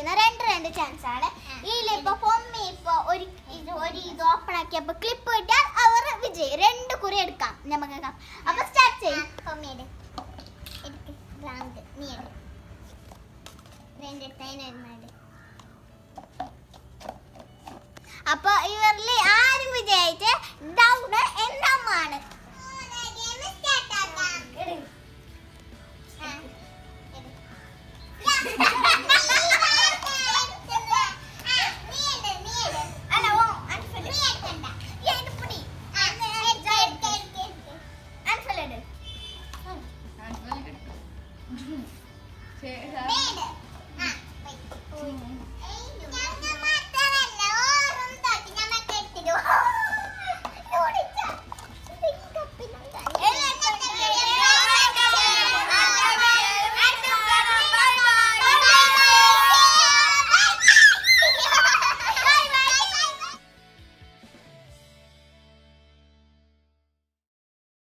കളിക്കുന്ന രണ്ട് രണ്ട് ചാൻസ് ആണ്. ഓപ്പൺ ആക്കിയപ്പോ ക്ലിപ്പ് കിട്ടിയാൽ അവർ വിജയ്. രണ്ട് കുറി എടുക്കാം. നമുക്ക് അപ്പൊ സ്റ്റാർട്ട് ചെയ്യാം. അപ്പൊ ഇവരിലെ 谁谁